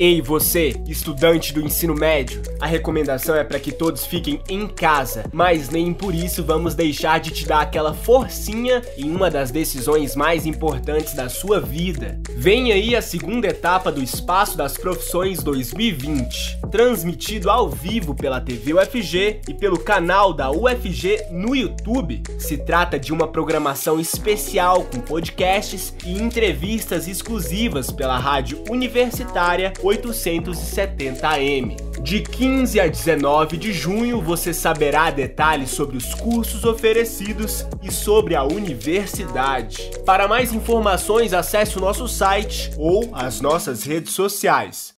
Ei, você, estudante do ensino médio, a recomendação é para que todos fiquem em casa, mas nem por isso vamos deixar de te dar aquela forcinha em uma das decisões mais importantes da sua vida. Vem aí a segunda etapa do Espaço das Profissões 2020, transmitido ao vivo pela TV UFG e pelo canal da UFG no YouTube. Se trata de uma programação especial com podcasts e entrevistas exclusivas pela rádio universitária 870M. De 15 a 19 de junho você saberá detalhes sobre os cursos oferecidos e sobre a universidade. Para mais informações, acesse o nosso site ou as nossas redes sociais.